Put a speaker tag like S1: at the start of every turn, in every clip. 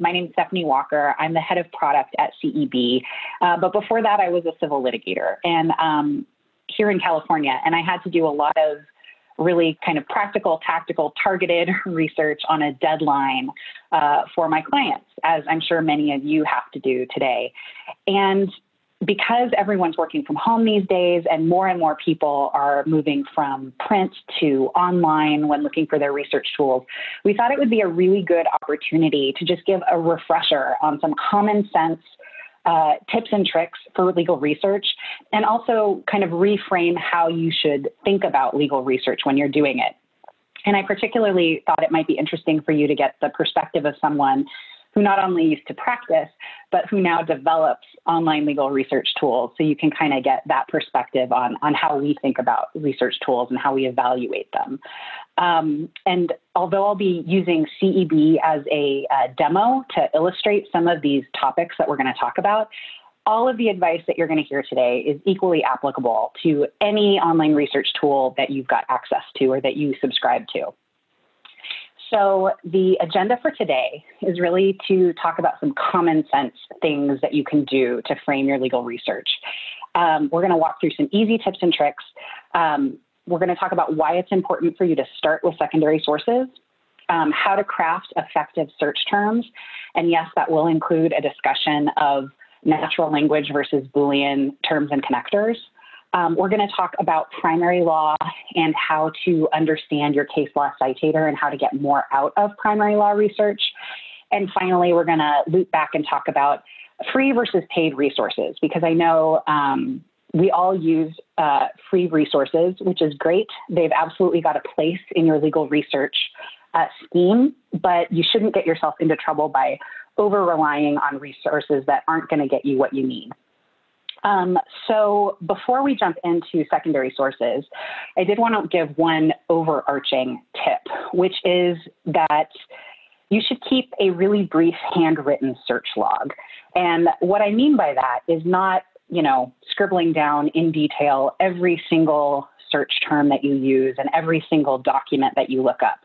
S1: My name is Stephanie Walker. I'm the head of product at CEB. Uh, but before that, I was a civil litigator and um, here in California, and I had to do a lot of really kind of practical, tactical, targeted research on a deadline uh, for my clients, as I'm sure many of you have to do today. And because everyone's working from home these days and more and more people are moving from print to online when looking for their research tools, we thought it would be a really good opportunity to just give a refresher on some common sense uh, tips and tricks for legal research and also kind of reframe how you should think about legal research when you're doing it. And I particularly thought it might be interesting for you to get the perspective of someone who not only used to practice, but who now develops online legal research tools. So you can kind of get that perspective on, on how we think about research tools and how we evaluate them. Um, and although I'll be using CEB as a, a demo to illustrate some of these topics that we're going to talk about, all of the advice that you're going to hear today is equally applicable to any online research tool that you've got access to or that you subscribe to. So, the agenda for today is really to talk about some common sense things that you can do to frame your legal research. Um, we're going to walk through some easy tips and tricks. Um, we're going to talk about why it's important for you to start with secondary sources, um, how to craft effective search terms, and yes, that will include a discussion of natural language versus Boolean terms and connectors. Um, we're going to talk about primary law and how to understand your case law citator and how to get more out of primary law research. And finally, we're going to loop back and talk about free versus paid resources because I know um, we all use uh, free resources, which is great. They've absolutely got a place in your legal research uh, scheme, but you shouldn't get yourself into trouble by over relying on resources that aren't going to get you what you need. Um, so before we jump into secondary sources, I did want to give one overarching tip, which is that you should keep a really brief handwritten search log. And what I mean by that is not, you know, scribbling down in detail every single search term that you use and every single document that you look up.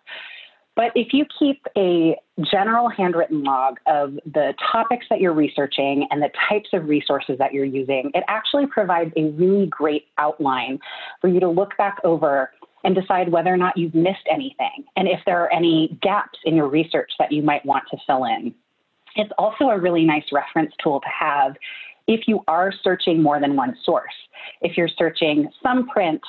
S1: But if you keep a general handwritten log of the topics that you're researching and the types of resources that you're using, it actually provides a really great outline for you to look back over and decide whether or not you've missed anything and if there are any gaps in your research that you might want to fill in. It's also a really nice reference tool to have if you are searching more than one source. If you're searching some print,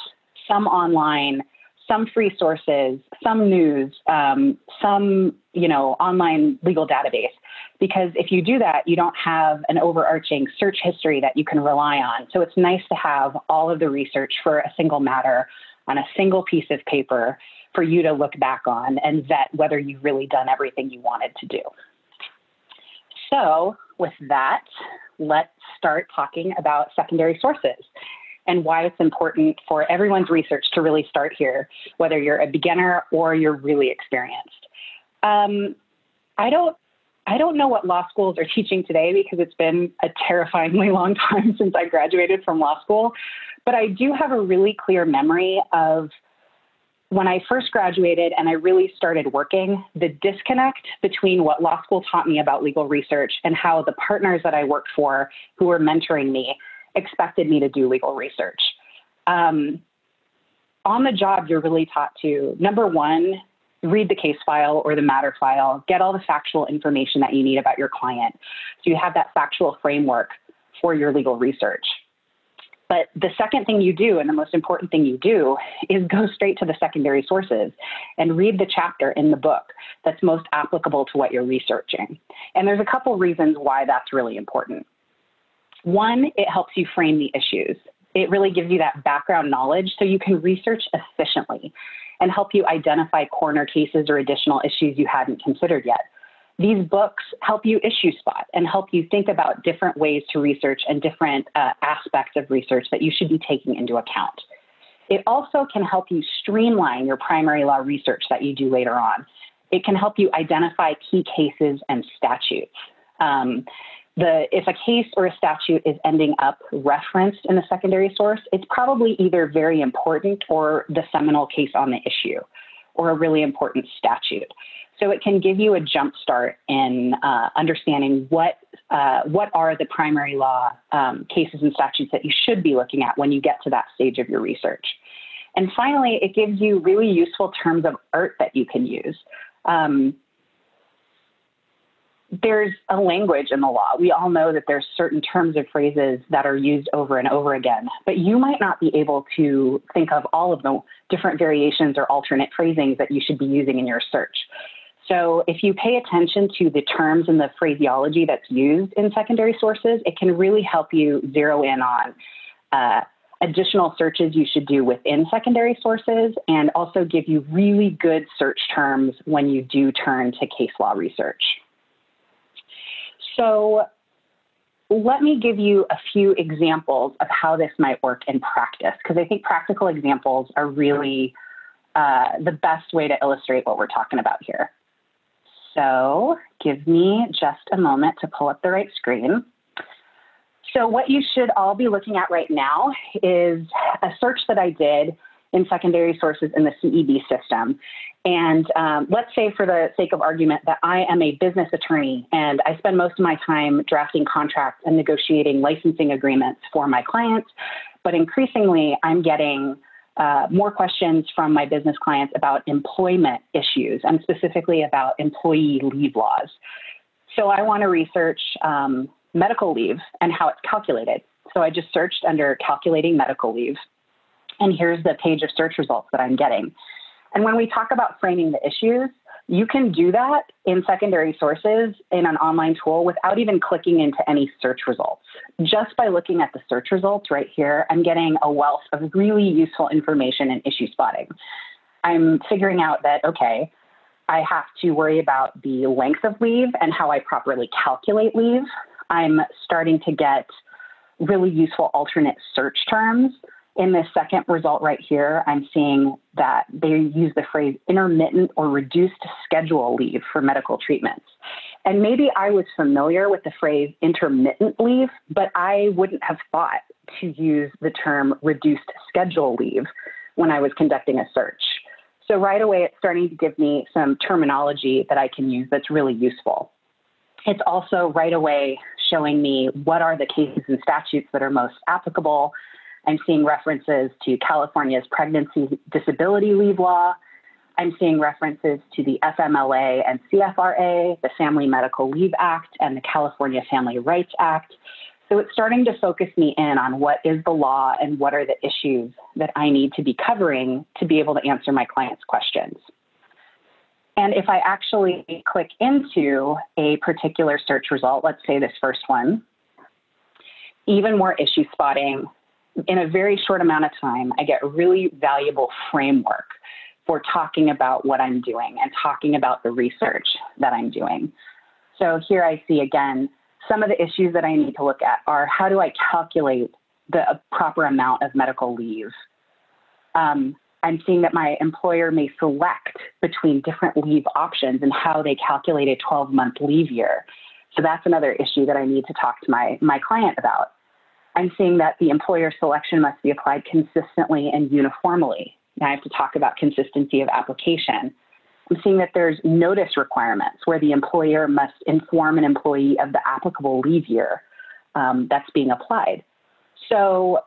S1: some online, some free sources, some news, um, some you know online legal database. Because if you do that, you don't have an overarching search history that you can rely on. So it's nice to have all of the research for a single matter on a single piece of paper for you to look back on and vet whether you've really done everything you wanted to do. So with that, let's start talking about secondary sources and why it's important for everyone's research to really start here, whether you're a beginner or you're really experienced. Um, I don't I don't know what law schools are teaching today because it's been a terrifyingly long time since I graduated from law school. But I do have a really clear memory of when I first graduated and I really started working, the disconnect between what law school taught me about legal research and how the partners that I worked for who were mentoring me expected me to do legal research. Um, on the job, you're really taught to number one, read the case file or the matter file, get all the factual information that you need about your client. So you have that factual framework for your legal research. But the second thing you do, and the most important thing you do, is go straight to the secondary sources and read the chapter in the book that's most applicable to what you're researching. And there's a couple reasons why that's really important. One, it helps you frame the issues. It really gives you that background knowledge so you can research efficiently and help you identify corner cases or additional issues you hadn't considered yet. These books help you issue spot and help you think about different ways to research and different uh, aspects of research that you should be taking into account. It also can help you streamline your primary law research that you do later on. It can help you identify key cases and statutes. Um, the if a case or a statute is ending up referenced in the secondary source, it's probably either very important or the seminal case on the issue or a really important statute. So it can give you a jump start in uh, understanding what uh, what are the primary law um, cases and statutes that you should be looking at when you get to that stage of your research. And finally, it gives you really useful terms of art that you can use. Um, there's a language in the law. We all know that there's certain terms of phrases that are used over and over again, but you might not be able to think of all of the different variations or alternate phrasings that you should be using in your search. So if you pay attention to the terms and the phraseology that's used in secondary sources, it can really help you zero in on uh, additional searches you should do within secondary sources and also give you really good search terms when you do turn to case law research. So let me give you a few examples of how this might work in practice, because I think practical examples are really uh, the best way to illustrate what we're talking about here. So give me just a moment to pull up the right screen. So what you should all be looking at right now is a search that I did in secondary sources in the CEB system. And um, let's say, for the sake of argument, that I am a business attorney and I spend most of my time drafting contracts and negotiating licensing agreements for my clients. But increasingly, I'm getting uh, more questions from my business clients about employment issues and specifically about employee leave laws. So I want to research um, medical leave and how it's calculated. So I just searched under calculating medical leave. And here's the page of search results that I'm getting. And when we talk about framing the issues, you can do that in secondary sources in an online tool without even clicking into any search results. Just by looking at the search results right here, I'm getting a wealth of really useful information and issue spotting. I'm figuring out that, okay, I have to worry about the length of leave and how I properly calculate leave. I'm starting to get really useful alternate search terms in this second result right here, I'm seeing that they use the phrase intermittent or reduced schedule leave for medical treatments. And maybe I was familiar with the phrase intermittent leave, but I wouldn't have thought to use the term reduced schedule leave when I was conducting a search. So right away, it's starting to give me some terminology that I can use that's really useful. It's also right away showing me what are the cases and statutes that are most applicable I'm seeing references to California's pregnancy disability leave law. I'm seeing references to the FMLA and CFRA, the Family Medical Leave Act, and the California Family Rights Act. So it's starting to focus me in on what is the law and what are the issues that I need to be covering to be able to answer my clients' questions. And if I actually click into a particular search result, let's say this first one, even more issue spotting, in a very short amount of time, I get really valuable framework for talking about what I'm doing and talking about the research that I'm doing. So here I see again, some of the issues that I need to look at are how do I calculate the proper amount of medical leave? Um, I'm seeing that my employer may select between different leave options and how they calculate a 12 month leave year. So that's another issue that I need to talk to my, my client about. I'm seeing that the employer selection must be applied consistently and uniformly. Now I have to talk about consistency of application. I'm seeing that there's notice requirements where the employer must inform an employee of the applicable leave year um, that's being applied. So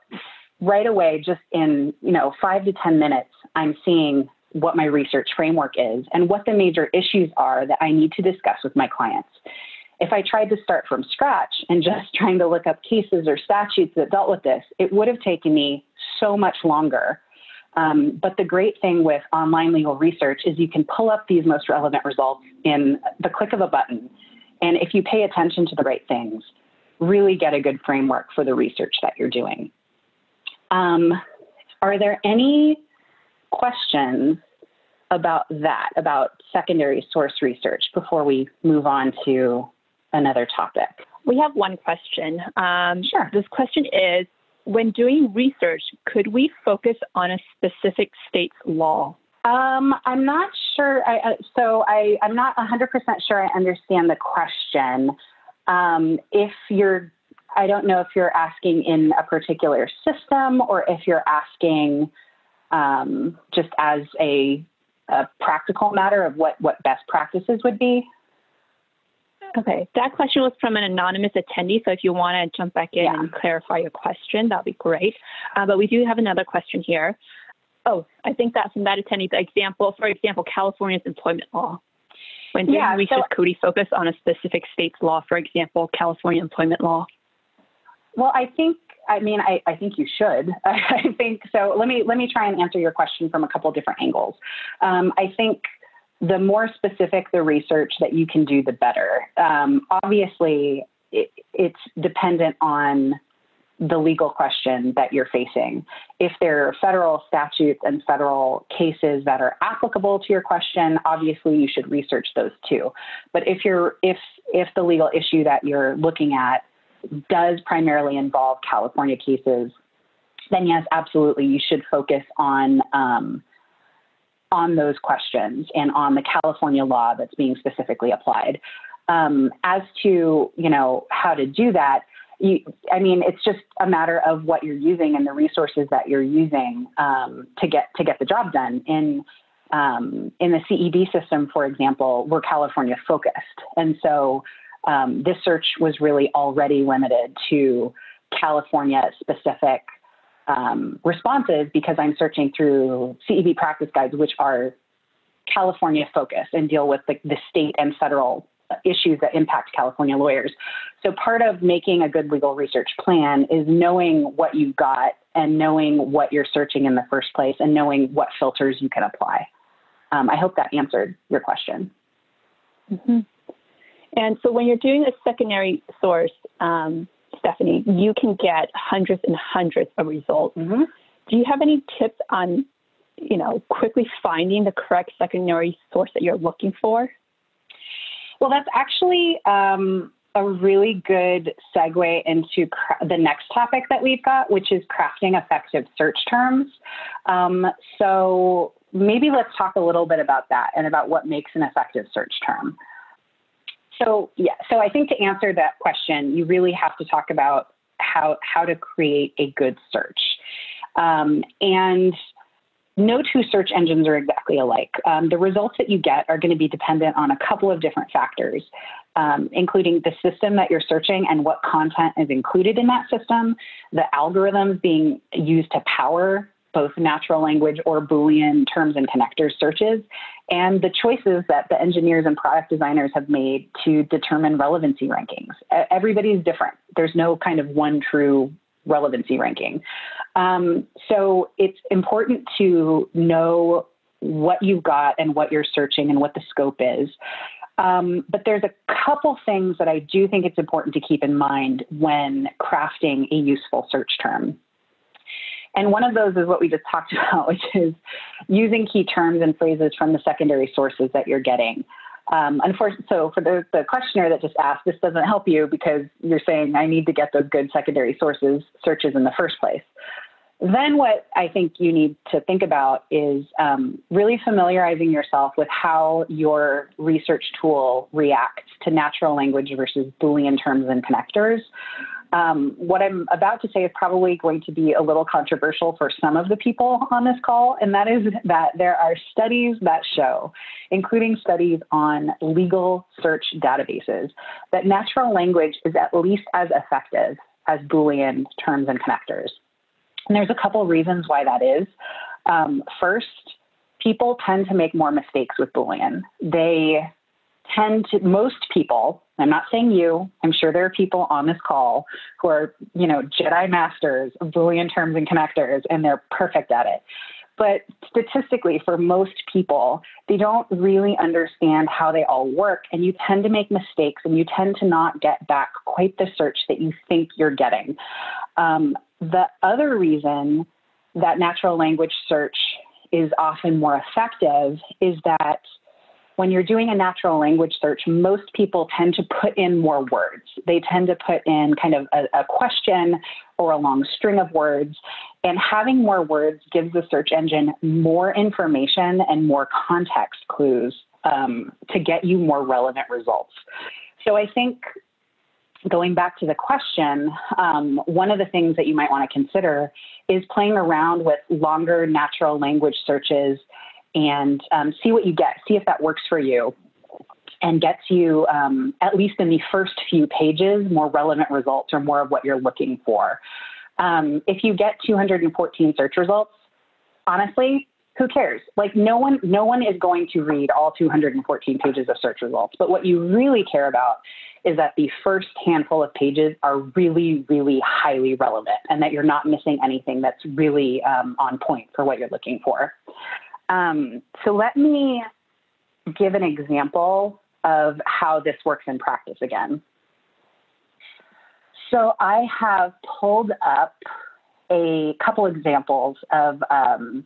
S1: right away, just in you know five to ten minutes, I'm seeing what my research framework is and what the major issues are that I need to discuss with my clients. If I tried to start from scratch and just trying to look up cases or statutes that dealt with this, it would have taken me so much longer. Um, but the great thing with online legal research is you can pull up these most relevant results in the click of a button. And if you pay attention to the right things, really get a good framework for the research that you're doing. Um, are there any questions about that, about secondary source research, before we move on to another topic.
S2: We have one question. Um,
S1: sure.
S2: This question is When doing research, could we focus on a specific state's law?
S1: Um, I'm not sure. I, uh, so I, I'm not 100% sure I understand the question. Um, if you're, I don't know if you're asking in a particular system or if you're asking um, just as a a practical matter of what, what best practices would be.
S2: Okay, that question was from an anonymous attendee. So if you want to jump back in yeah. and clarify your question, that'd be great. Uh, but we do have another question here. Oh, I think that's from that attendee. The example, for example, California's employment law. When doing yeah, research, so, could we focus on a specific state's law? For example, California employment law.
S1: Well, I think I mean, I, I think you should. I think so. Let me let me try and answer your question from a couple different angles. Um, I think the more specific the research that you can do, the better. Um, obviously, it, it's dependent on the legal question that you're facing. If there are federal statutes and federal cases that are applicable to your question, obviously you should research those too. But if you're if if the legal issue that you're looking at does primarily involve California cases, then yes, absolutely, you should focus on um, on those questions and on the California law that's being specifically applied. Um, as to you know how to do that, you, I mean, it's just a matter of what you're using and the resources that you're using um, to get to get the job done. In um, in the CEB system, for example, we're California focused, and so um, this search was really already limited to California specific um, responses because I'm searching through CEB practice guides, which are California focused and deal with the, the state and federal issues that impact California lawyers. So part of making a good legal research plan is knowing what you've got and knowing what you're searching in the first place and knowing what filters you can apply. Um, I hope that answered your question.
S2: Mm-hmm. And so when you're doing a secondary source, um, Stephanie, you can get hundreds and hundreds of results. Mm-hmm. Do you have any tips on, you know, quickly finding the correct secondary source that you're looking for?
S1: Well, that's actually um, a really good segue into cra- the next topic that we've got, which is crafting effective search terms. Um, so maybe let's talk a little bit about that and about what makes an effective search term. So yeah, so I think to answer that question, you really have to talk about how how to create a good search, um, and no two search engines are exactly alike. Um, the results that you get are going to be dependent on a couple of different factors, um, including the system that you're searching and what content is included in that system, the algorithms being used to power both natural language or Boolean terms and connectors searches, and the choices that the engineers and product designers have made to determine relevancy rankings. Everybody's different. There's no kind of one true relevancy ranking. Um, so it's important to know what you've got and what you're searching and what the scope is. Um, but there's a couple things that I do think it's important to keep in mind when crafting a useful search term. And one of those is what we just talked about, which is using key terms and phrases from the secondary sources that you're getting. Um, unfortunately, so for the, the questioner that just asked, this doesn't help you because you're saying I need to get those good secondary sources searches in the first place. Then, what I think you need to think about is um, really familiarizing yourself with how your research tool reacts to natural language versus Boolean terms and connectors. Um, what I'm about to say is probably going to be a little controversial for some of the people on this call, and that is that there are studies that show, including studies on legal search databases, that natural language is at least as effective as Boolean terms and connectors. And there's a couple reasons why that is. Um, first, people tend to make more mistakes with Boolean. They tend to, most people, I'm not saying you, I'm sure there are people on this call who are, you know, Jedi masters of Boolean terms and connectors, and they're perfect at it. But statistically, for most people, they don't really understand how they all work, and you tend to make mistakes and you tend to not get back quite the search that you think you're getting. Um, the other reason that natural language search is often more effective is that when you're doing a natural language search, most people tend to put in more words. They tend to put in kind of a, a, question or a long string of words. And having more words gives the search engine more information and more context clues um, to get you more relevant results. So I think going back to the question, um, one of the things that you might want to consider is playing around with longer natural language searches and um, see what you get, see if that works for you, and gets you, um, at least in the first few pages, more relevant results or more of what you're looking for. Um, if you get 214 search results, honestly, who cares? Like no one, no one is going to read all 214 pages of search results. But what you really care about is that the first handful of pages are really, really highly relevant, and that you're not missing anything that's really um, on point for what you're looking for. Um, so let me give an example of how this works in practice again. So I have pulled up a couple examples of um,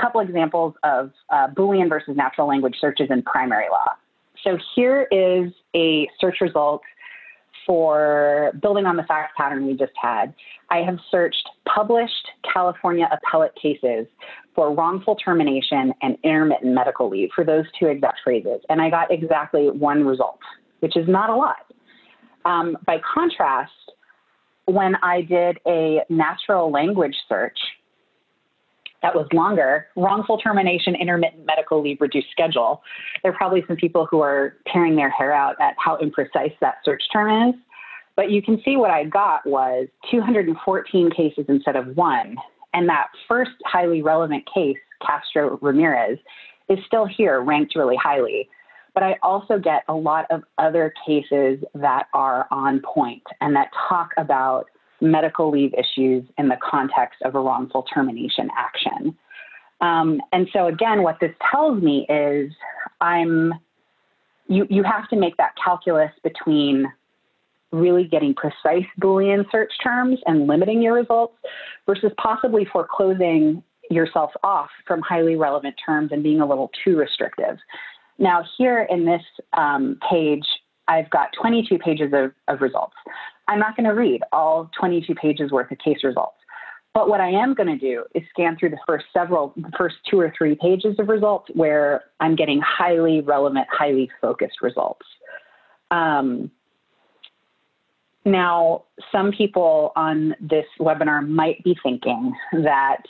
S1: couple examples of uh, Boolean versus natural language searches in primary law. So here is a search result for building on the fact pattern we just had. I have searched published California appellate cases for wrongful termination and intermittent medical leave for those two exact phrases, and I got exactly one result, which is not a lot. Um, by contrast, when I did a natural language search that was longer, wrongful termination, intermittent medical leave, reduced schedule, there are probably some people who are tearing their hair out at how imprecise that search term is. But you can see what I got was 214 cases instead of one. And that first highly relevant case, Castro Ramirez, is still here, ranked really highly. But I also get a lot of other cases that are on point and that talk about medical leave issues in the context of a wrongful termination action. Um, and so again, what this tells me is I'm you you have to make that calculus between really getting precise Boolean search terms and limiting your results versus possibly foreclosing yourself off from highly relevant terms and being a little too restrictive. Now, here in this um, page, I've got 22 pages of, of results. I'm not going to read all 22 pages worth of case results. But what I am going to do is scan through the first several, the first two or three pages of results where I'm getting highly relevant, highly focused results. Um, now, some people on this webinar might be thinking that,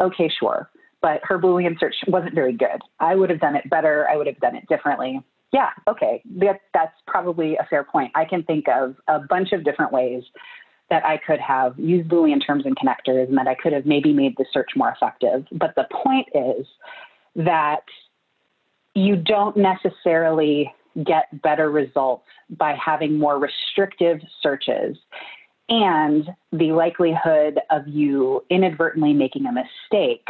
S1: okay, sure, but her Boolean search wasn't very good. I would have done it better. I would have done it differently. Yeah, okay, that, that's probably a fair point. I can think of a bunch of different ways that I could have used Boolean terms and connectors and that I could have maybe made the search more effective. But the point is that you don't necessarily get better results by having more restrictive searches. And the likelihood of you inadvertently making a mistake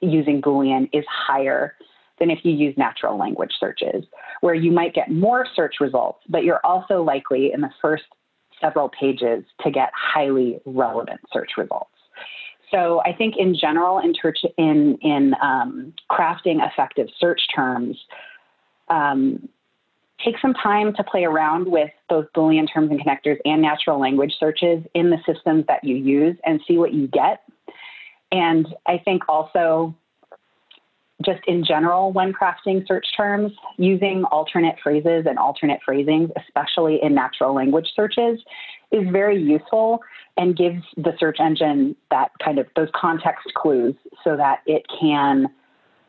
S1: using Boolean is higher than if you use natural language searches, where you might get more search results, but you're also likely in the first several pages to get highly relevant search results. So I think in general, in, in, in um, crafting effective search terms, um, take some time to play around with both Boolean terms and connectors and natural language searches in the systems that you use and see what you get. And I think also just in general, when crafting search terms, using alternate phrases and alternate phrasings, especially in natural language searches, is very useful and gives the search engine that kind of those context clues so that it can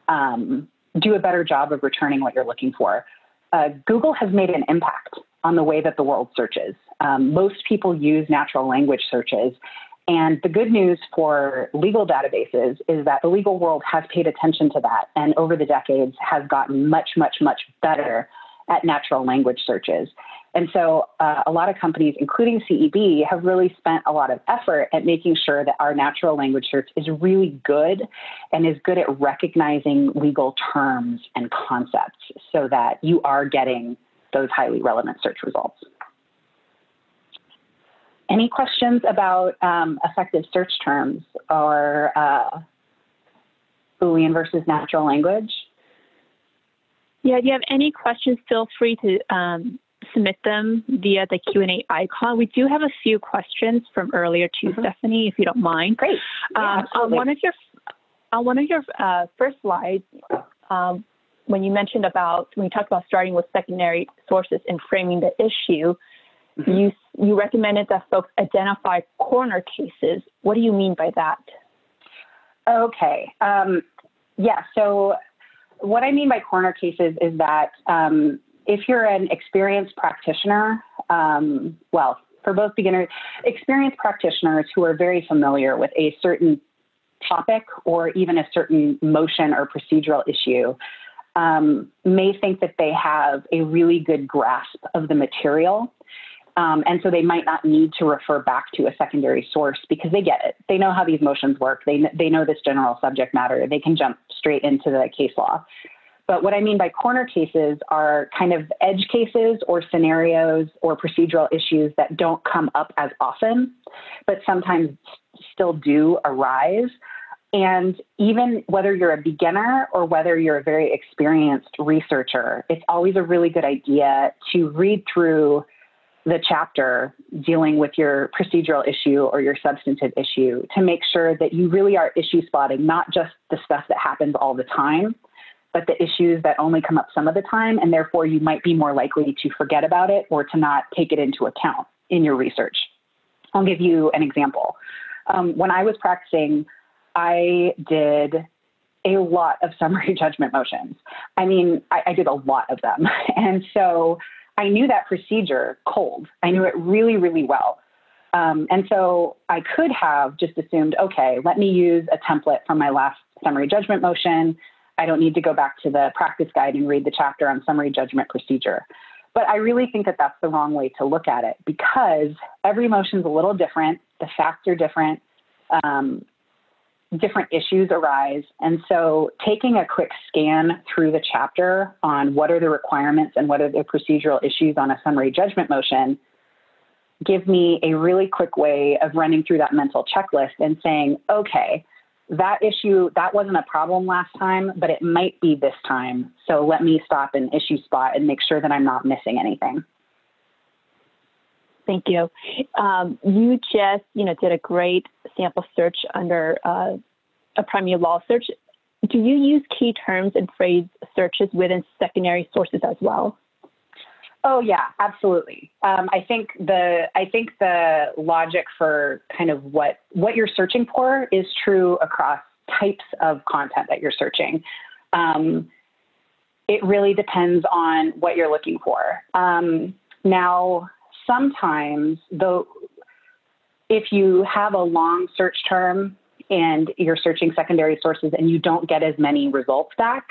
S1: um, do a better job of returning what you're looking for. Uh, Google has made an impact on the way that the world searches. Um, most people use natural language searches, and the good news for legal databases is that the legal world has paid attention to that and over the decades has gotten much, much, much better at natural language searches. And so uh, a lot of companies, including CEB, have really spent a lot of effort at making sure that our natural language search is really good and is good at recognizing legal terms and concepts so that you are getting those highly relevant search results. Any questions about um, effective search terms or uh, Boolean versus natural language?
S2: Yeah, if you have any questions, feel free to um, submit them via the Q&A icon. We do have a few questions from earlier too, mm-hmm. Stephanie, if you don't mind.
S1: Great. Yeah, um,
S2: on one of your on one of your uh, first slides, um, when you mentioned about when you talked about starting with secondary sources and framing the issue, Mm-hmm. You you recommended that folks identify corner cases. What do you mean by that?
S1: Okay. Um, yeah. So what I mean by corner cases is that um, if you're an experienced practitioner, um, well, for both beginners, experienced practitioners who are very familiar with a certain topic or even a certain motion or procedural issue, um, may think that they have a really good grasp of the material. Um, and so they might not need to refer back to a secondary source because they get it. They know how these motions work. They, they know this general subject matter. They can jump straight into the case law. But what I mean by corner cases are kind of edge cases or scenarios or procedural issues that don't come up as often, but sometimes still do arise. And even whether you're a beginner or whether you're a very experienced researcher, it's always a really good idea to read through the chapter dealing with your procedural issue or your substantive issue to make sure that you really are issue spotting, not just the stuff that happens all the time, but the issues that only come up some of the time, and therefore you might be more likely to forget about it or to not take it into account in your research. I'll give you an example. Um, when I was practicing, I did a lot of summary judgment motions. I mean, I, I did a lot of them. And so I knew that procedure cold. I knew it really, really well. Um, and so I could have just assumed, okay, let me use a template from my last summary judgment motion. I don't need to go back to the practice guide and read the chapter on summary judgment procedure. But I really think that that's the wrong way to look at it because every motion is a little different. The facts are different. Um, different issues arise. And so taking a quick scan through the chapter on what are the requirements and what are the procedural issues on a summary judgment motion give me a really quick way of running through that mental checklist and saying, okay, that issue, that wasn't a problem last time, but it might be this time. So let me stop and issue spot and make sure that I'm not missing anything.
S2: Thank you. Um, you just, you know, did a great sample search under uh, a primary law search. Do you use key terms and phrase searches within secondary sources as well?
S1: Oh yeah, absolutely. Um, I think the I think the logic for kind of what what you're searching for is true across types of content that you're searching. Um, it really depends on what you're looking for. Um, now, sometimes though, if you have a long search term and you're searching secondary sources and you don't get as many results back,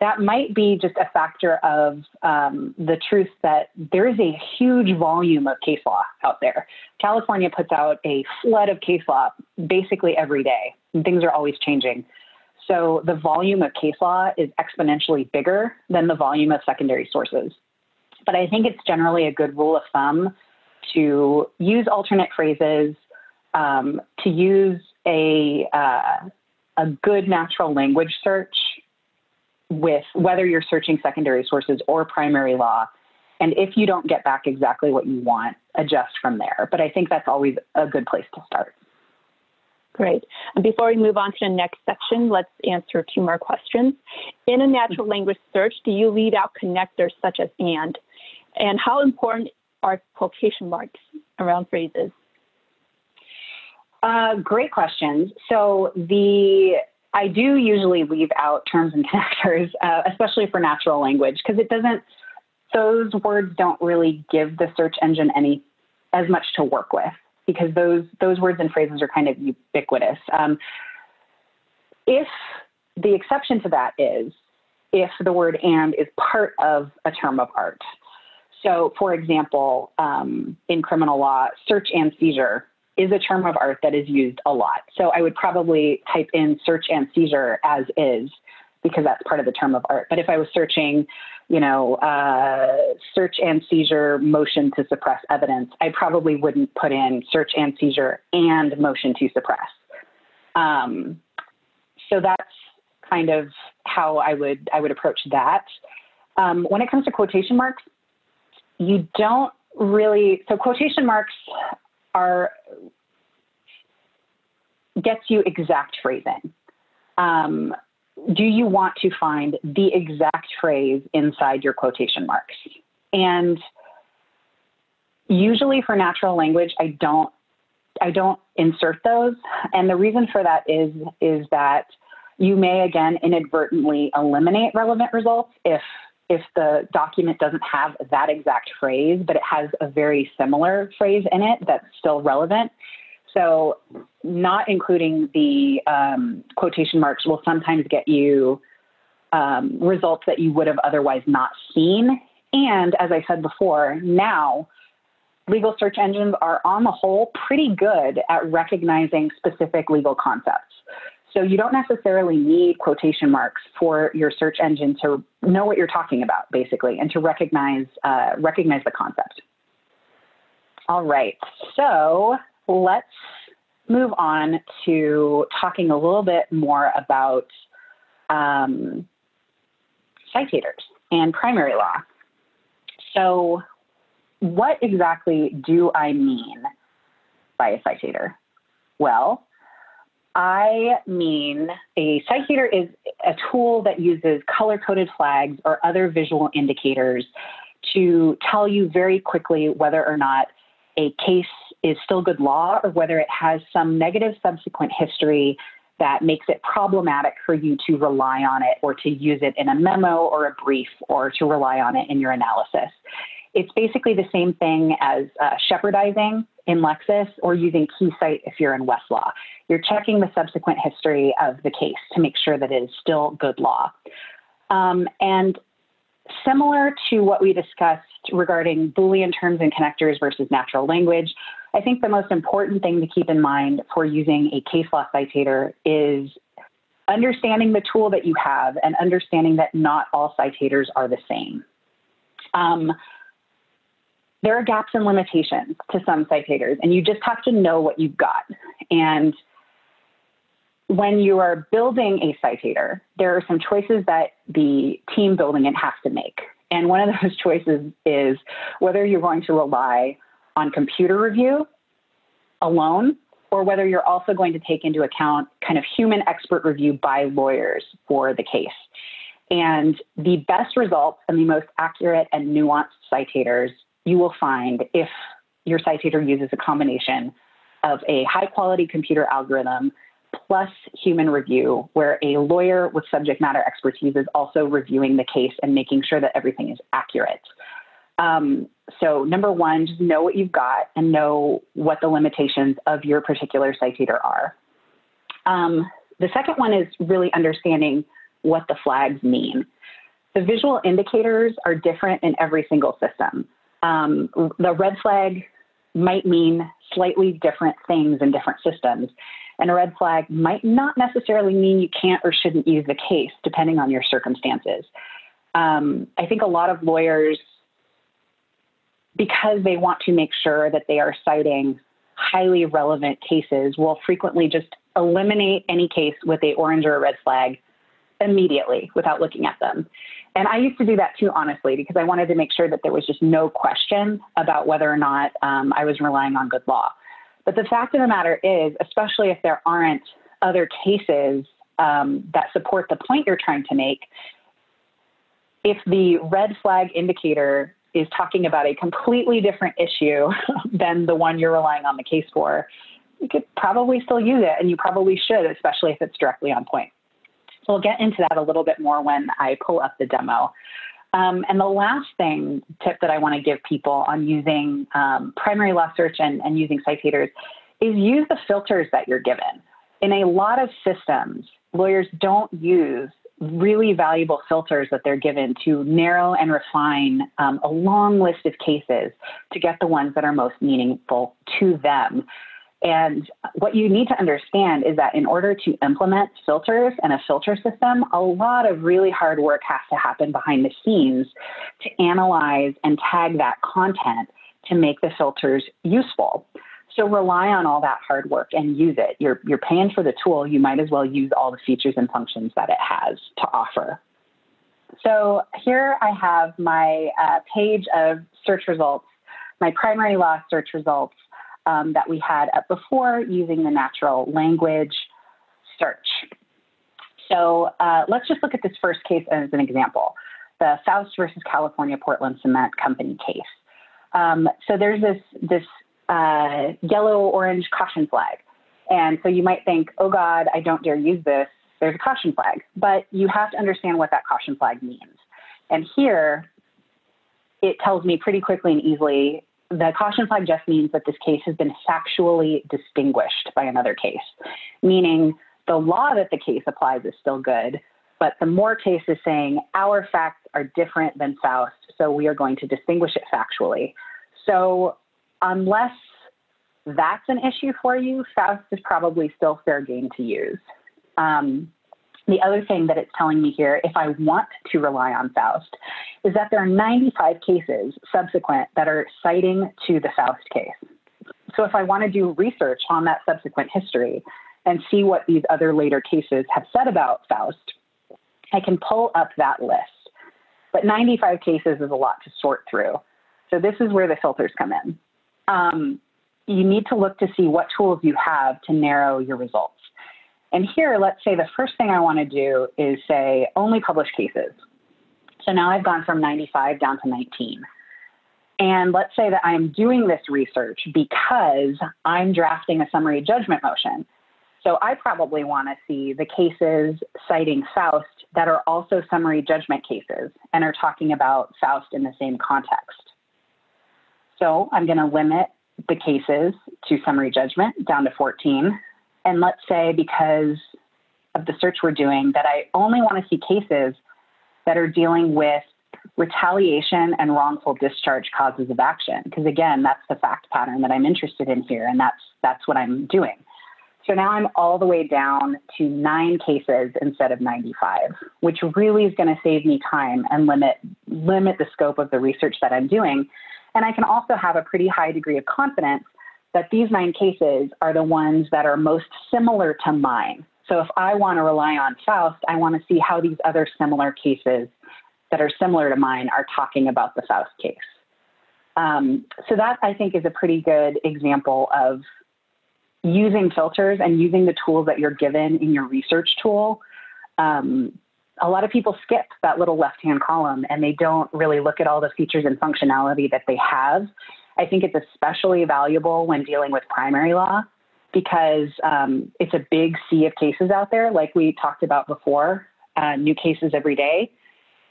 S1: that might be just a factor of um, the truth that there is a huge volume of case law out there. California puts out a flood of case law basically every day, and things are always changing. So the volume of case law is exponentially bigger than the volume of secondary sources. But I think it's generally a good rule of thumb to use alternate phrases, um, to use a, uh, a good natural language search with whether you're searching secondary sources or primary law. And if you don't get back exactly what you want, adjust from there. But I think that's always a good place to start.
S2: Great. And before we move on to the next section, let's answer two more questions. In a natural language search, do you leave out connectors such as and? And how important are quotation marks around phrases?
S1: Uh, great questions. So the I do usually leave out terms and connectors, uh, especially for natural language, because it doesn't. Those words don't really give the search engine any as much to work with because those those words and phrases are kind of ubiquitous. Um, if the exception to that is if the word and is part of a term of art. So, for example, um, in criminal law, search and seizure is a term of art that is used a lot. So I would probably type in search and seizure as is because that's part of the term of art. But if I was searching, you know, uh, search and seizure motion to suppress evidence, I probably wouldn't put in search and seizure and motion to suppress. Um, so that's kind of how I would I would approach that. Um, when it comes to quotation marks, you don't really so quotation marks are gets you exact phrasing. Um, do you want to find the exact phrase inside your quotation marks? And usually for natural language, I don't I don't insert those. And the reason for that is is that You may again inadvertently eliminate relevant results if if the document doesn't have that exact phrase, but it has a very similar phrase in it that's still relevant. So, not including the um, quotation marks will sometimes get you um, results that you would have otherwise not seen. And as I said before, now legal search engines are on the whole pretty good at recognizing specific legal concepts. So you don't necessarily need quotation marks for your search engine to know what you're talking about, basically, and to recognize uh, recognize the concept. All right, so let's move on to talking a little bit more about um, citators and primary law. So, what exactly do I mean by a citator? Well, I mean a citator is a tool that uses color coded flags or other visual indicators to tell you very quickly whether or not a case is still good law or whether it has some negative subsequent history that makes it problematic for you to rely on it or to use it in a memo or a brief or to rely on it in your analysis. It's basically the same thing as uh, shepardizing in Lexis or using KeyCite if you're in Westlaw. You're checking the subsequent history of the case to make sure that it is still good law. Um, and similar to what we discussed regarding Boolean terms and connectors versus natural language, I think the most important thing to keep in mind for using a case law citator is understanding the tool that you have and understanding that not all citators are the same. Um, there are gaps and limitations to some citators, and you just have to know what you've got. And when you are building a citator, there are some choices that the team building it has to make. And one of those choices is whether you're going to rely on computer review alone or whether you're also going to take into account kind of human expert review by lawyers for the case. And the best results and the most accurate and nuanced citators you will find if your citator uses a combination of a high quality computer algorithm plus human review, where a lawyer with subject matter expertise is also reviewing the case and making sure that everything is accurate. Um, so, number one, just know what you've got and know what the limitations of your particular citator are. Um, the second one is really understanding what the flags mean. The visual indicators are different in every single system um, the red flag might mean slightly different things in different systems. And a red flag might not necessarily mean you can't or shouldn't use the case, depending on your circumstances. Um, I think a lot of lawyers, because they want to make sure that they are citing highly relevant cases, will frequently just eliminate any case with a orange or a red flag immediately without looking at them. And I used to do that too, honestly, because I wanted to make sure that there was just no question about whether or not um, I was relying on good law. But the fact of the matter is, especially if there aren't other cases um, that support the point you're trying to make, if the red flag indicator is talking about a completely different issue than the one you're relying on the case for, you could probably still use it, and you probably should, especially if it's directly on point. So we'll get into that a little bit more when I pull up the demo. Um, and the last thing tip that I want to give people on using um, primary law search and, and using citators is use the filters that you're given. In a lot of systems, lawyers don't use really valuable filters that they're given to narrow and refine um, a long list of cases to get the ones that are most meaningful to them. And what you need to understand is that in order to implement filters and a filter system, a lot of really hard work has to happen behind the scenes to analyze and tag that content to make the filters useful. So rely on all that hard work and use it. You're, you're paying for the tool, you might as well use all the features and functions that it has to offer. So here I have my uh, page of search results, my primary law search results um, that we had up before using the natural language search. So uh, let's just look at this first case as an example, the Faust versus California Portland Cement Company case. Um, so there's this, this uh, yellow orange caution flag. And so you might think, oh God, I don't dare use this. there's a caution flag, but you have to understand what that caution flag means. And here, it tells me pretty quickly and easily the caution flag just means that this case has been factually distinguished by another case, meaning the law that the case applies is still good, but the Moore case is saying our facts are different than Faust, so we are going to distinguish it factually. So unless that's an issue for you, Faust is probably still fair game to use. Um, the other thing that it's telling me here, if I want to rely on Faust, is that there are 95 cases subsequent that are citing to the Faust case. So if I want to do research on that subsequent history and see what these other later cases have said about Faust, I can pull up that list. But 95 cases is a lot to sort through. So this is where the filters come in. Um, you need to look to see what tools you have to narrow your results. And here, let's say the first thing I want to do is say only publish cases. So now I've gone from 95 down to 19. And let's say that I'm doing this research because I'm drafting a summary judgment motion. So I probably want to see the cases citing Faust that are also summary judgment cases and are talking about Faust in the same context. So I'm going to limit the cases to summary judgment down to 14 and let's say because of the search we're doing that I only want to see cases that are dealing with retaliation and wrongful discharge causes of action because again that's the fact pattern that I'm interested in here and that's that's what I'm doing. So now I'm all the way down to 9 cases instead of 95, which really is going to save me time and limit limit the scope of the research that I'm doing. And I can also have a pretty high degree of confidence that these nine cases are the ones that are most similar to mine. So if I want to rely on Faust, I want to see how these other similar cases that are similar to mine are talking about the Faust case. Um, so that I think is a pretty good example of using filters and using the tools that you're given in your research tool. Um, a lot of people skip that little left-hand column and they don't really look at all the features and functionality that they have I think it's especially valuable when dealing with primary law because um, it's a big sea of cases out there, like we talked about before, uh, new cases every day.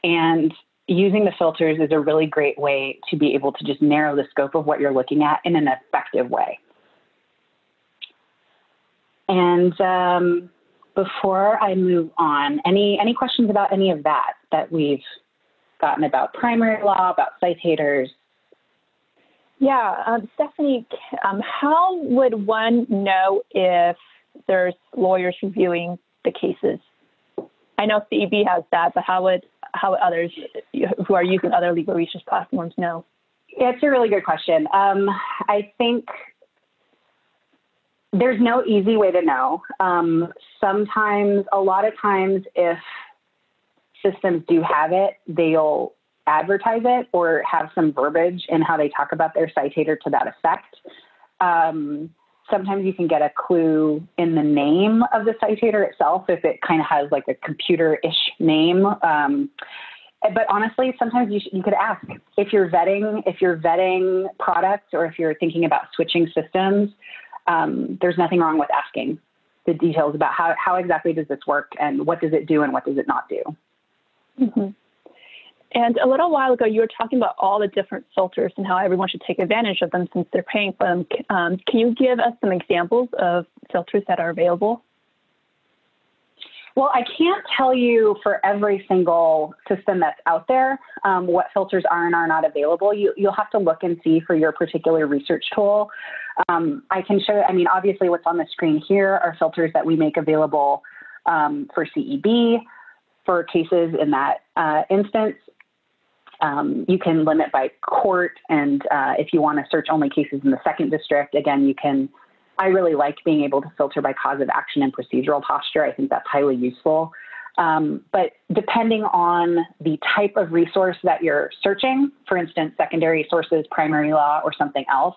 S1: And using the filters is a really great way to be able to just narrow the scope of what you're looking at in an effective way. And um, before I move on, any any questions about any of that that we've gotten about primary law, about citators,
S2: yeah, um, Stephanie, um, how would one know if there's lawyers reviewing the cases? I know CEB has that, but how would how would others who are using other legal research platforms know?
S1: Yeah, it's a really good question. Um, I think there's no easy way to know. Um, sometimes, a lot of times, if systems do have it, they'll advertise it or have some verbiage in how they talk about their citator to that effect. Um, sometimes you can get a clue in the name of the citator itself if it kind of has like a computer-ish name. Um, but honestly, sometimes you, sh- you could ask if you're vetting if you're vetting products or if you're thinking about switching systems. Um, there's nothing wrong with asking the details about how, how exactly does this work and what does it do and what does it not do.
S2: Mm-hmm. And a little while ago, you were talking about all the different filters and how everyone should take advantage of them since they're paying for them. Um, can you give us some examples of filters that are available?
S1: Well, I can't tell you for every single system that's out there um, what filters are and are not available. You, will have to look and see for your particular research tool. Um, I can show, I mean, obviously, what's on the screen here are filters that we make available um, for CEB for cases in that uh, instance. Um, you can limit by court, and uh, if you want to search only cases in the second district, again, you can. I really like being able to filter by cause of action and procedural posture. I think that's highly useful. Um, but depending on the type of resource that you're searching, for instance, secondary sources, primary law, or something else,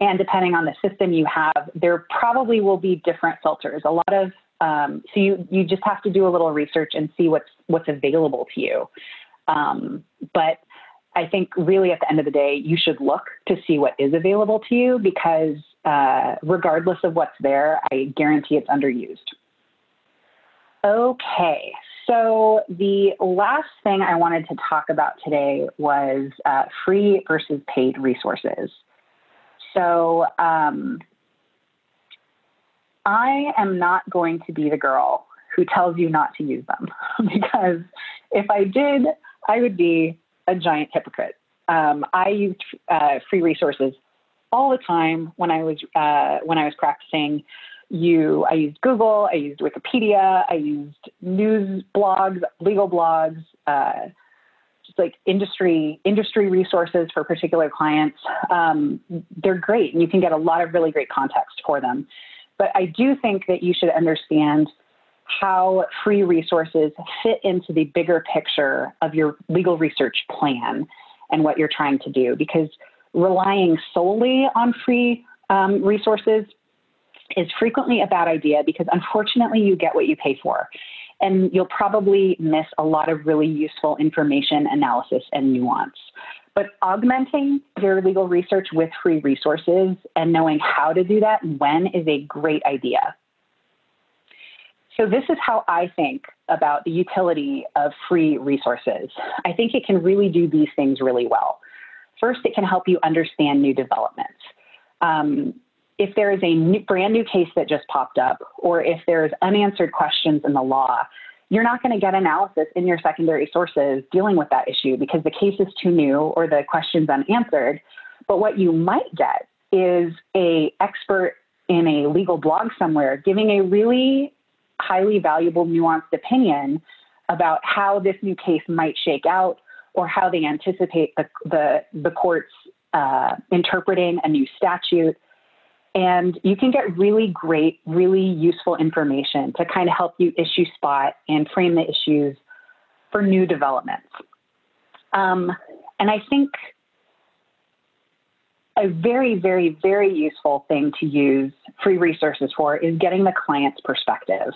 S1: and depending on the system you have, there probably will be different filters. A lot of um, so you you just have to do a little research and see what's what's available to you. Um, but I think really at the end of the day, you should look to see what is available to you because uh, regardless of what's there, I guarantee it's underused. Okay, so the last thing I wanted to talk about today was uh, free versus paid resources. So um, I am not going to be the girl who tells you not to use them because if I did, I would be a giant hypocrite. Um, I used uh, free resources all the time when I was uh, when I was practicing. You, I used Google, I used Wikipedia, I used news blogs, legal blogs, uh, just like industry industry resources for particular clients. Um, they're great, and you can get a lot of really great context for them. But I do think that you should understand how free resources fit into the bigger picture of your legal research plan and what you're trying to do. Because relying solely on free um, resources is frequently a bad idea because unfortunately you get what you pay for. And you'll probably miss a lot of really useful information, analysis, and nuance. But augmenting your legal research with free resources and knowing how to do that and when is a great idea. So, this is how I think about the utility of free resources. I think it can really do these things really well. First, it can help you understand new developments. Um, if there is a new, brand new case that just popped up, or if there's unanswered questions in the law, you're not going to get analysis in your secondary sources dealing with that issue because the case is too new or the question's unanswered. But what you might get is a expert in a legal blog somewhere giving a really highly valuable, nuanced opinion about how this new case might shake out or how they anticipate the, the, the courts uh, interpreting a new statute. And you can get really great, really useful information to kind of help you issue spot and frame the issues for new developments. Um, and I think a very, very, very useful thing to use free resources for is getting the client's perspective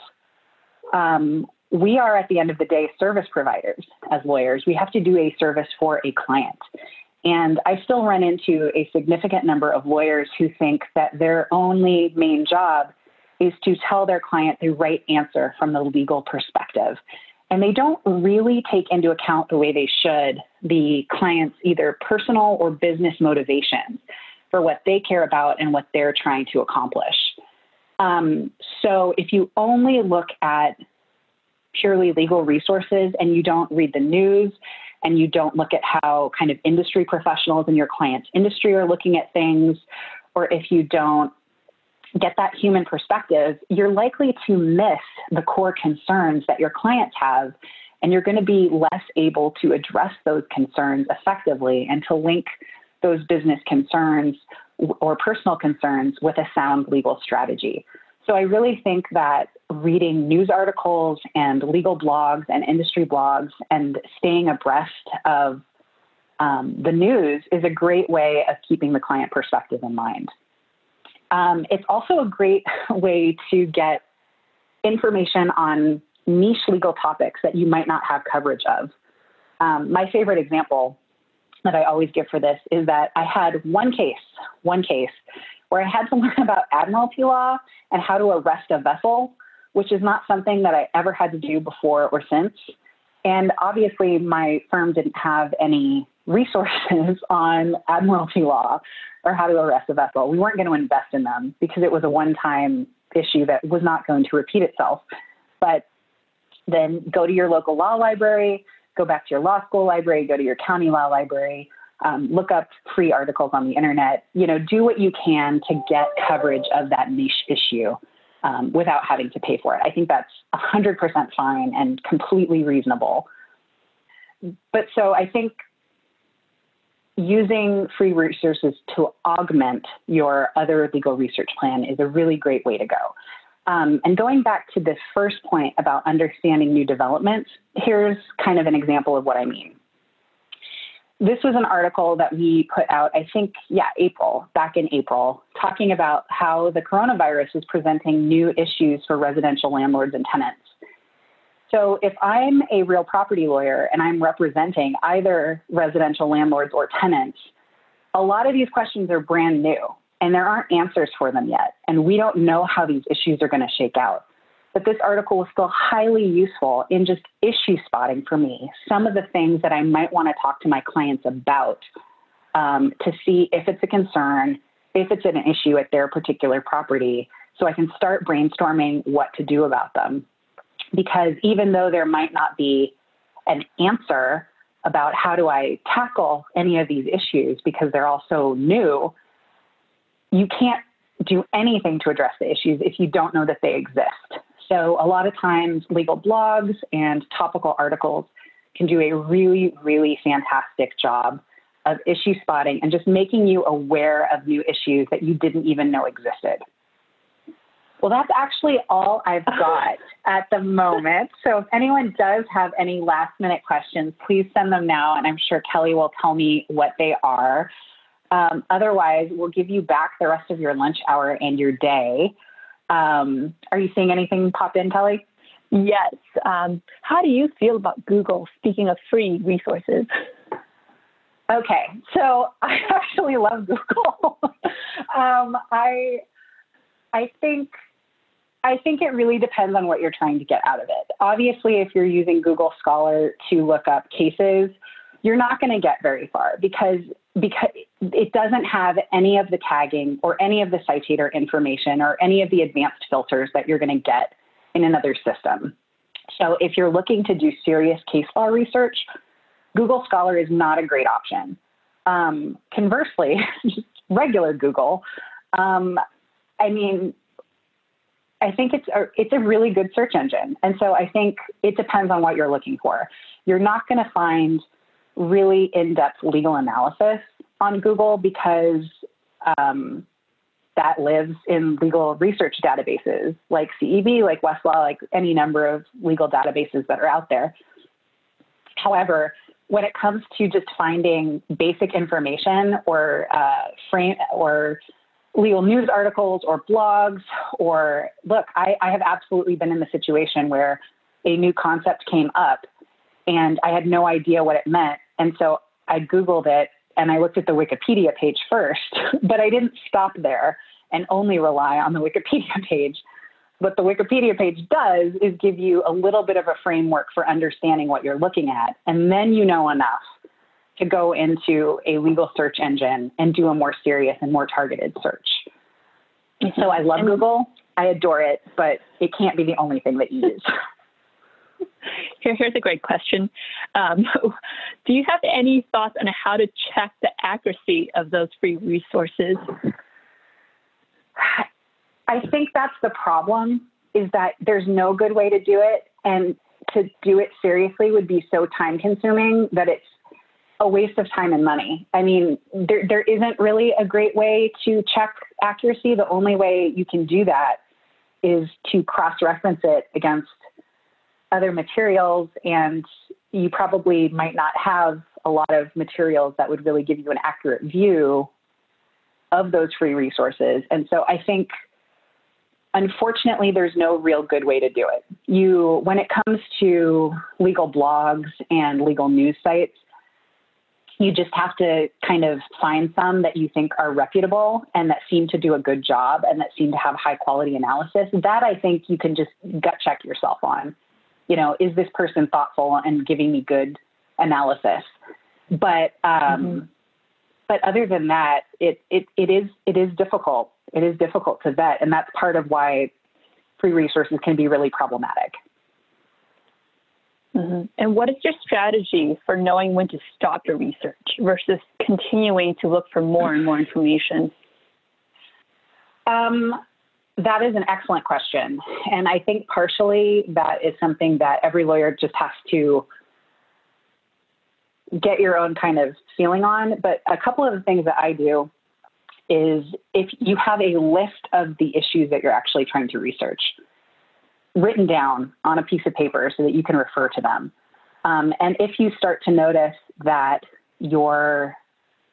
S1: um, we are at the end of the day service providers as lawyers. We have to do a service for a client. And I still run into a significant number of lawyers who think that their only main job is to tell their client the right answer from the legal perspective. And they don't really take into account the way they should the client's either personal or business motivations for what they care about and what they're trying to accomplish. Um, so if you only look at purely legal resources and you don't read the news and you don't look at how kind of industry professionals in your client's industry are looking at things, or if you don't get that human perspective, you're likely to miss the core concerns that your clients have. And you're going to be less able to address those concerns effectively and to link those business concerns or personal concerns with a sound legal strategy. So I really think that reading news articles and legal blogs and industry blogs and staying abreast of um, the news is a great way of keeping the client perspective in mind. Um, it's also a great way to get information on niche legal topics that you might not have coverage of. Um, my favorite example that I always give for this is that I had one case, one case where I had to learn about admiralty law and how to arrest a vessel, which is not something that I ever had to do before or since. And obviously, my firm didn't have any resources on admiralty law or how to arrest a vessel. We weren't going to invest in them because it was a one time issue that was not going to repeat itself. But then go to your local law library, go back to your law school library, go to your county law library, um, look up free articles on the internet. You know, do what you can to get coverage of that niche issue um, without having to pay for it. I think that's 100% fine and completely reasonable. But so I think using free resources to augment your other legal research plan is a really great way to go. Um, and going back to this first point about understanding new developments, here's kind of an example of what I mean. This was an article that we put out, I think, yeah, April, back in April, talking about how the coronavirus is presenting new issues for residential landlords and tenants. So, if I'm a real property lawyer and I'm representing either residential landlords or tenants, a lot of these questions are brand new and there aren't answers for them yet. And we don't know how these issues are going to shake out. But this article was still highly useful in just issue spotting for me. Some of the things that I might want to talk to my clients about um, to see if it's a concern, if it's an issue at their particular property, so I can start brainstorming what to do about them. Because even though there might not be an answer about how do I tackle any of these issues because they're all so new, you can't do anything to address the issues if you don't know that they exist. So, a lot of times, legal blogs and topical articles can do a really, really fantastic job of issue spotting and just making you aware of new issues that you didn't even know existed. Well, that's actually all I've got at the moment. So if anyone does have any last minute questions, please send them now, and I'm sure Kelly will tell me what they are. Um, otherwise, we'll give you back the rest of your lunch hour and your day. Um, are you seeing anything pop in, Kelly?
S2: Yes. Um, how do you feel about Google? Speaking of free resources.
S1: Okay, so I actually love Google. um, I I think I think it really depends on what you're trying to get out of it. Obviously, if you're using Google Scholar to look up cases, you're not going to get very far because because it doesn't have any of the tagging or any of the citator information or any of the advanced filters that you're going to get in another system. So if you're looking to do serious case law research, Google Scholar is not a great option. Um, conversely, just regular Google, um, I mean, I think it's a, it's a really good search engine. And so I think it depends on what you're looking for. You're not going to find really in depth legal analysis on Google because um, that lives in legal research databases like CEB, like Westlaw, like any number of legal databases that are out there. However, when it comes to just finding basic information or uh, frame or legal news articles or blogs or look, I, I have absolutely been in the situation where a new concept came up and I had no idea what it meant. And so I Googled it and I looked at the Wikipedia page first, but I didn't stop there and only rely on the Wikipedia page. What the Wikipedia page does is give you a little bit of a framework for understanding what you're looking at. And then you know enough to go into a legal search engine and do a more serious and more targeted search. So I love Google. I adore it, but it can't be the only thing that you use.
S2: Here, here's a great question. Um, do you have any thoughts on how to check the accuracy of those free resources?
S1: I think that's the problem is that there's no good way to do it. And to do it seriously would be so time consuming that it's a waste of time and money. I mean, there, there isn't really a great way to check accuracy. The only way you can do that is to cross reference it against other materials, and you probably might not have a lot of materials that would really give you an accurate view of those free resources. And so I think unfortunately there's no real good way to do it. You when it comes to legal blogs and legal news sites, you just have to kind of find some that you think are reputable and that seem to do a good job and that seem to have high quality analysis. That I think you can just gut check yourself on. You know, is this person thoughtful and giving me good analysis? But um, mm-hmm. but other than that, it, it it is it is difficult. It is difficult to vet, and that's part of why free resources can be really problematic.
S2: Mm-hmm. And what is your strategy for knowing when to stop your research versus continuing to look for more and more information?
S1: Um, that is an excellent question. And I think partially that is something that every lawyer just has to get your own kind of feeling on. But a couple of the things that I do is if you have a list of the issues that you're actually trying to research, written down on a piece of paper so that you can refer to them. Um, and if you start to notice that your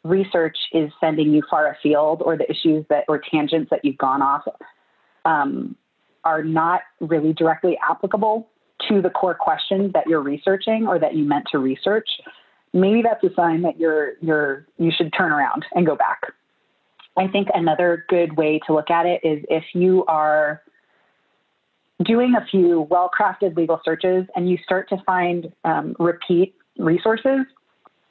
S1: research is sending you far afield or the issues that or tangents that you've gone off um, are not really directly applicable to the core questions that you're researching or that you meant to research, maybe that's a sign that you're you're you should turn around and go back. I think another good way to look at it is if you are doing a few well crafted legal searches and you start to find um, repeat resources,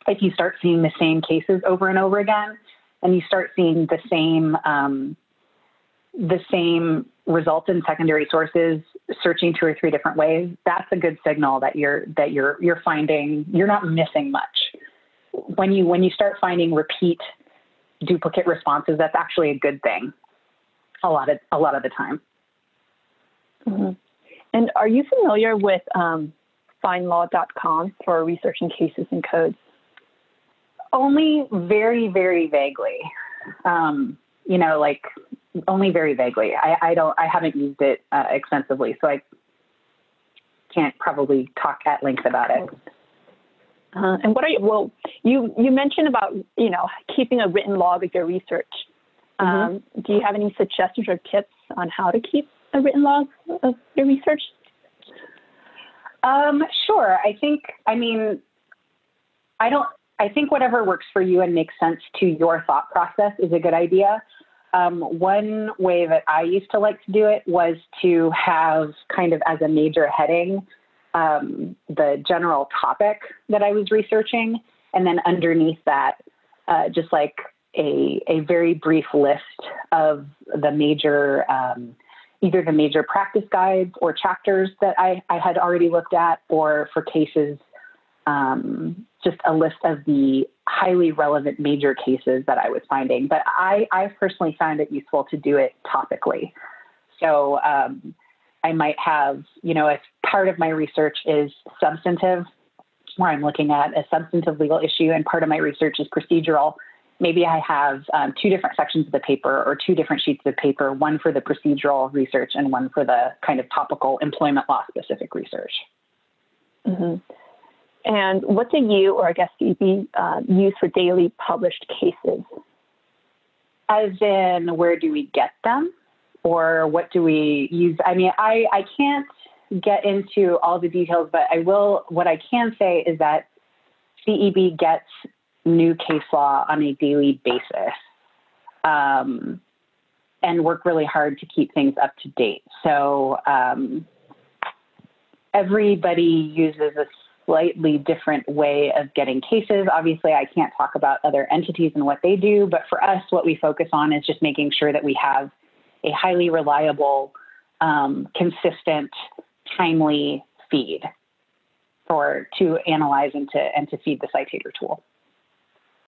S1: if you start seeing the same cases over and over again, and you start seeing the same um, the same results in secondary sources searching two or three different ways that's a good signal that you're that you're you're finding you're not missing much. When you when you start finding repeat duplicate responses that's actually a good thing a lot of a lot of the time.
S2: Mm-hmm. and are you familiar with um, findlaw.com for researching cases and codes?
S1: Only very very vaguely. Um, you know like only very vaguely. I, I don't. I haven't used it uh, extensively, so I can't probably talk at length about it.
S2: Uh, and what are you? Well, you you mentioned about you know keeping a written log of your research. Mm-hmm. Um, do you have any suggestions or tips on how to keep a written log of your research?
S1: Um, sure. I think. I mean, I don't. I think whatever works for you and makes sense to your thought process is a good idea. Um, one way that I used to like to do it was to have kind of as a major heading um, the general topic that I was researching, and then underneath that, uh, just like a, a very brief list of the major, um, either the major practice guides or chapters that I, I had already looked at, or for cases um, just a list of the highly relevant major cases that I was finding. But I, I personally found it useful to do it topically. So um, I might have, you know, if part of my research is substantive, where I'm looking at a substantive legal issue, and part of my research is procedural. Maybe I have um, two different sections of the paper or two different sheets of paper, one for the procedural research and one for the kind of topical employment law specific research.
S2: Mm-hmm. And what do you, or I guess CEB, uh, use for daily published cases?
S1: As in, where do we get them? Or what do we use? I mean, I, I can't get into all the details, but I will, what I can say is that CEB gets new case law on a daily basis um, and work really hard to keep things up to date. So um, everybody uses a slightly different way of getting cases. Obviously, I can't talk about other entities and what they do, but for us, what we focus on is just making sure that we have a highly reliable, um, consistent, timely feed for to analyze and to and to feed the Citator tool.